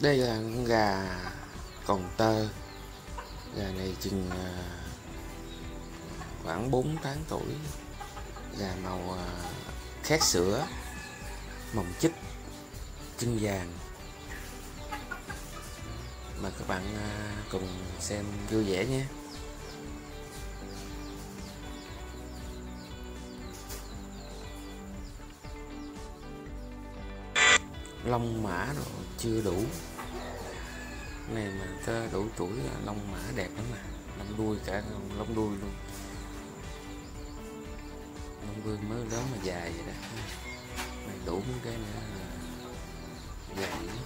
đây là con gà còn tơ. Gà này chừng à, khoảng 4 tháng tuổi. Gà màu à, khét sữa, mồng chích, chân vàng. Mời các bạn à, cùng xem vui vẻ nhé. Lông mã rồi chưa đủ này mà ta đủ tuổi là lông mã đẹp lắm mà. Lông đuôi cả lông đuôi luôn. Lông đuôi mới lớn mà dài vậy đó. Này đủ cái nữa là dài lắm.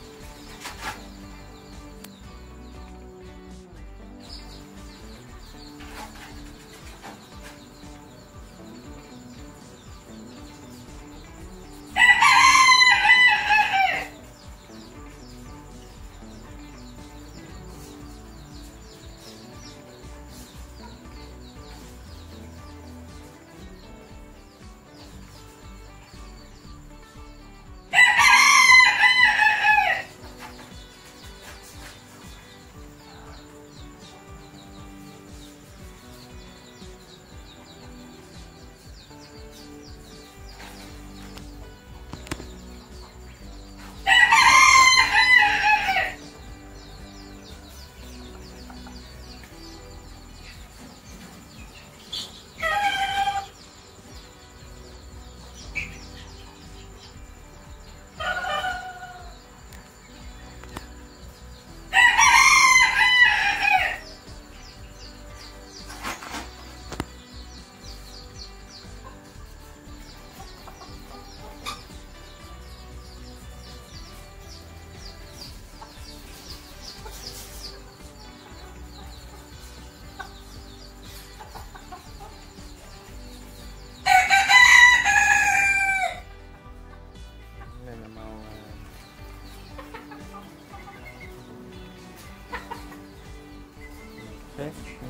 Thế ừ,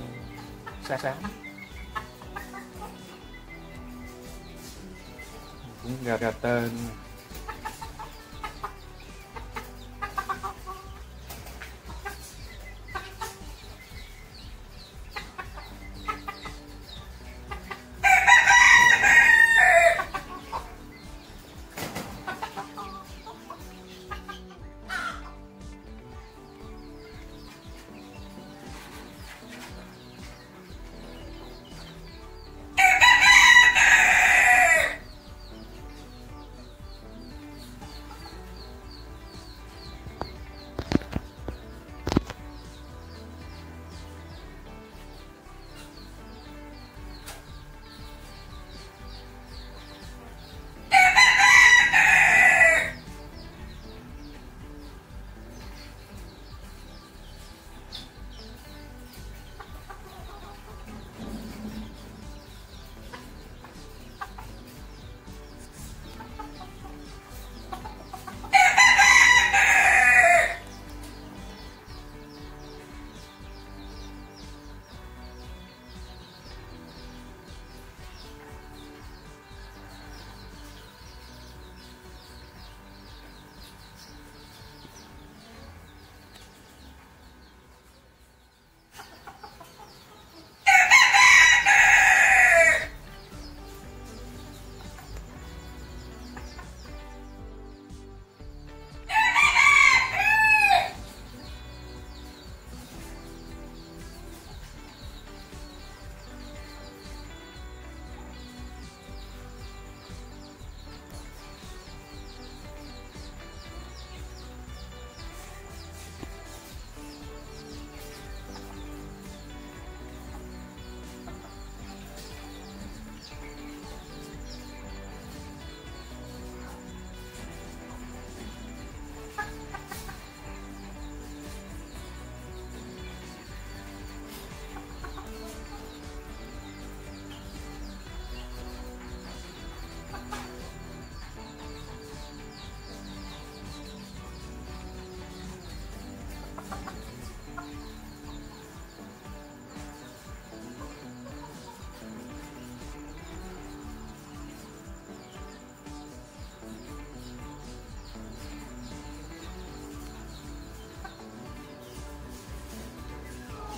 xa xám cũng gà gà tên.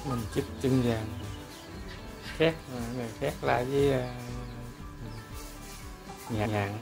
Mình chích chân vàng. Khác à, người khác lại với à, uh, nhàn